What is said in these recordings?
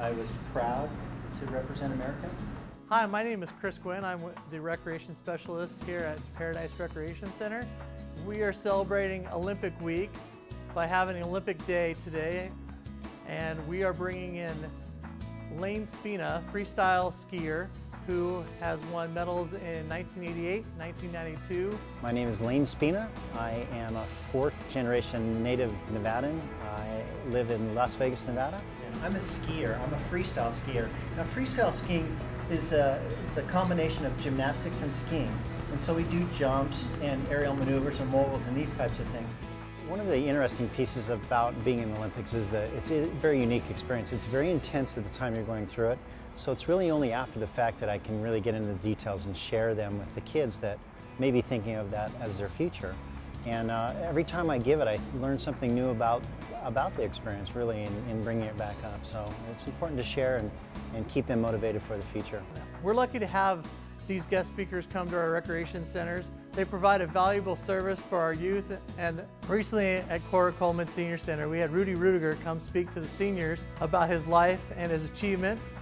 I was proud to represent America. Hi, my name is Chris Gwynn. I'm the recreation specialist here at Paradise Recreation Center. We are celebrating Olympic Week by having Olympic Day today, and we are bringing in Lane Spina, freestyle skier, who has won medals in 1988, 1992. My name is Lane Spina. I am a fourth generation native Nevadan. I live in Las Vegas, Nevada. I'm a skier. I'm a freestyle skier. Now, freestyle skiing is uh, the combination of gymnastics and skiing. And so we do jumps and aerial maneuvers and moguls and these types of things. One of the interesting pieces about being in the Olympics is that it's a very unique experience. It's very intense at the time you're going through it. So it's really only after the fact that I can really get into the details and share them with the kids that may be thinking of that as their future. And uh, every time I give it, I learn something new about, about the experience, really, in, in bringing it back up. So it's important to share and, and keep them motivated for the future. We're lucky to have these guest speakers come to our recreation centers. They provide a valuable service for our youth and recently at Cora Coleman Senior Center we had Rudy Ruettiger come speak to the seniors about his life and his achievements.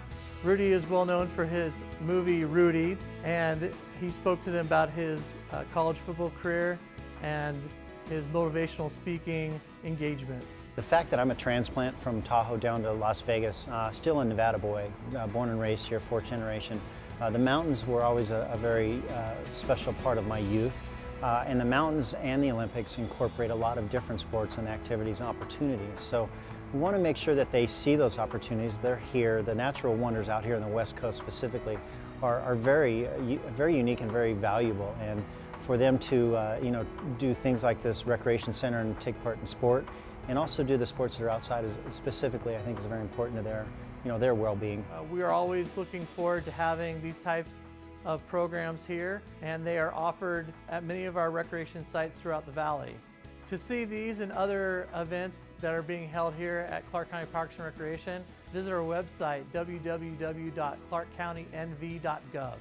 Rudy is well known for his movie Rudy and he spoke to them about his uh, college football career and his motivational speaking engagements. The fact that I'm a transplant from Tahoe down to Las Vegas, uh, still a Nevada boy, uh, born and raised here, fourth generation, uh, the mountains were always a, a very uh, special part of my youth. Uh, and the mountains and the Olympics incorporate a lot of different sports and activities and opportunities. So we want to make sure that they see those opportunities. They're here. The natural wonders out here on the West Coast specifically are, are very, very unique and very valuable. And for them to, uh, you know, do things like this recreation center and take part in sport, and also do the sports that are outside is, specifically, I think, is very important to their, you know, their well-being. Uh, we are always looking forward to having these type of programs here, and they are offered at many of our recreation sites throughout the valley. To see these and other events that are being held here at Clark County Parks and Recreation, visit our website, www.clarkcountynv.gov.